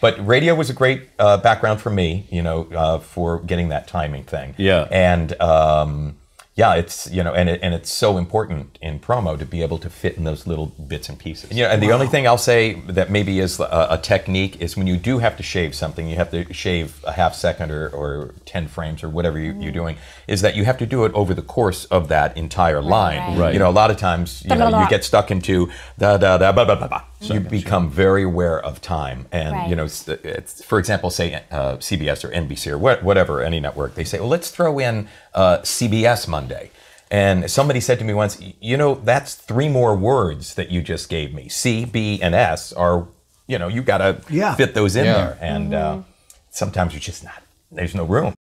but radio was a great uh, background for me, you know, uh, for getting that timing thing. Yeah. and um, yeah, it's you know, and it, and it's so important in promo to be able to fit in those little bits and pieces. You know, and the only thing I'll say that maybe is a, a technique is when you do have to shave something, you have to shave a half second or, or ten frames or whatever you, you're doing, is that you have to do it over the course of that entire line. right. Right. You know, a lot of times you know you get stuck into da da da ba ba ba ba. You become very aware of time, and Right. you know, s- it's, for example, say uh, CBS or NBC or what, whatever any network, they say, well, let's throw in uh, CBS Monday. And somebody said to me once, you know, that's three more words that you just gave me. C, B, and S are, you know, you got to Yeah. fit those in Yeah. there, and uh, sometimes you're just not. There's no room.